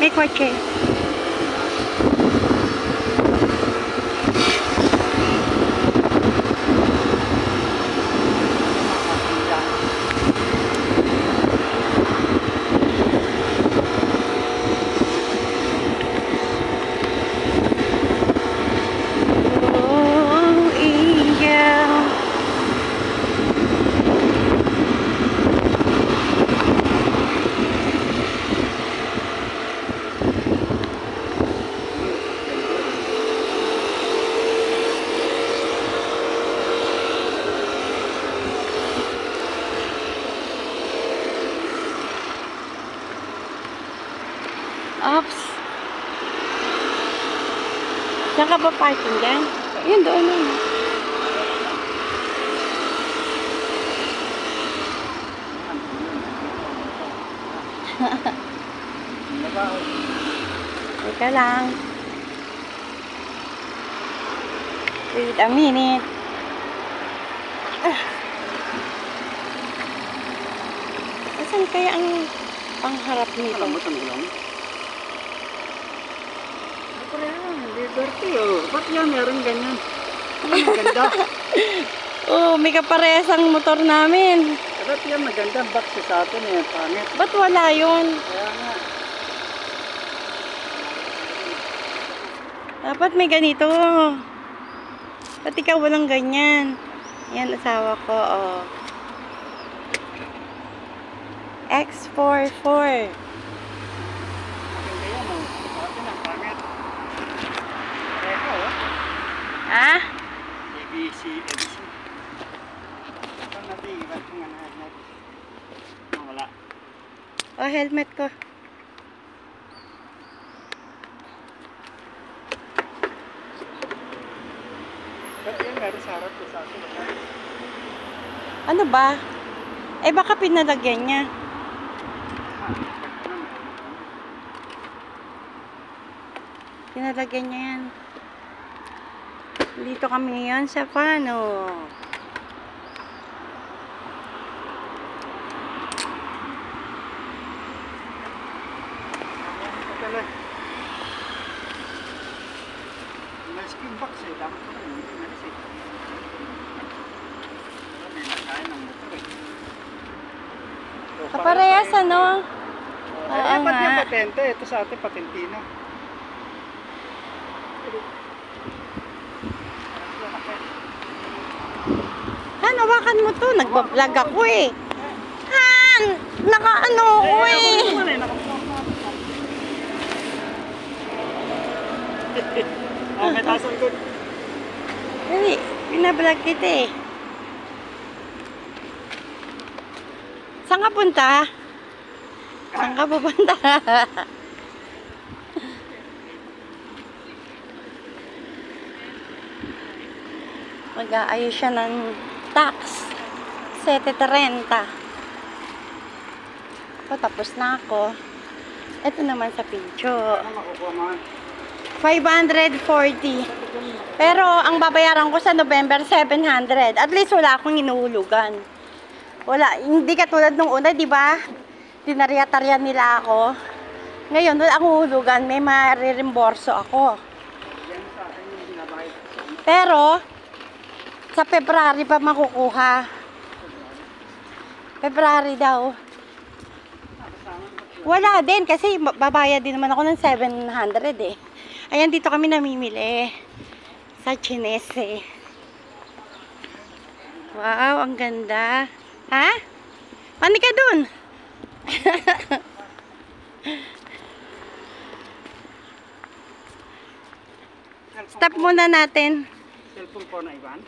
May kotse. Oh, Ops. Saan ka ba parking dyan? Yun, doon na. Teka lang. Wait a minute. Ah. Asan kaya ang pangharap nito? Alam mo, tanong Ako na yan, Liberty oh. Ba't yan meron ganyan? Maganda. Oh, may kaparehasang motor namin. Ba't yan maganda? Back sa atin eh, pangit. Ba't wala yun? Kaya nga. Dapat may ganito. Ba't ikaw walang ganyan? Yan, asawa ko, oh. X44. Maganda yan oh. Sa atin ang pangit. Pareho oh. Ha? ABC, ABC. Ito natin, iwan ko nga na helmet. Ah, Wala. Oh, helmet ko. Ano ba? Eh, baka pinalagyan niya. Pinalagyan niya yan. Dito kami ngayon sa Pano. Ito lang. May skin box eh. Dapat ko rin. Hindi nalis eh. Wala, may nakain ng motor eh. So, Kaparehas, ano? Eh, Oo ba't yung nga. patente? Ito sa atin, patentina. Han, hawakan mo to. Nagbablog ako eh. Han! Nakaano ako eh. Oh, may tasang doon. Dali, binablog kita eh. Saan ka punta? Saan ka pupunta? Mag-aayos siya ng tax. 7.30. Ako, tapos na ako. Ito naman sa pincho. Ano makukuha mo? 540. Pero ang babayaran ko sa November 700. At least wala akong inuhulugan. Wala, hindi katulad nung una, 'di ba? Dinarya-tarya nila ako. Ngayon, wala akong hulugan, may maririmborso ako. Pero sa February pa makukuha. February daw. Wala din kasi babayad din naman ako ng 700 eh. Ayan dito kami namimili sa Chinese. Wow, ang ganda. Ha? Pani ka dun? Stop muna natin. Cellphone ko na, Ivan.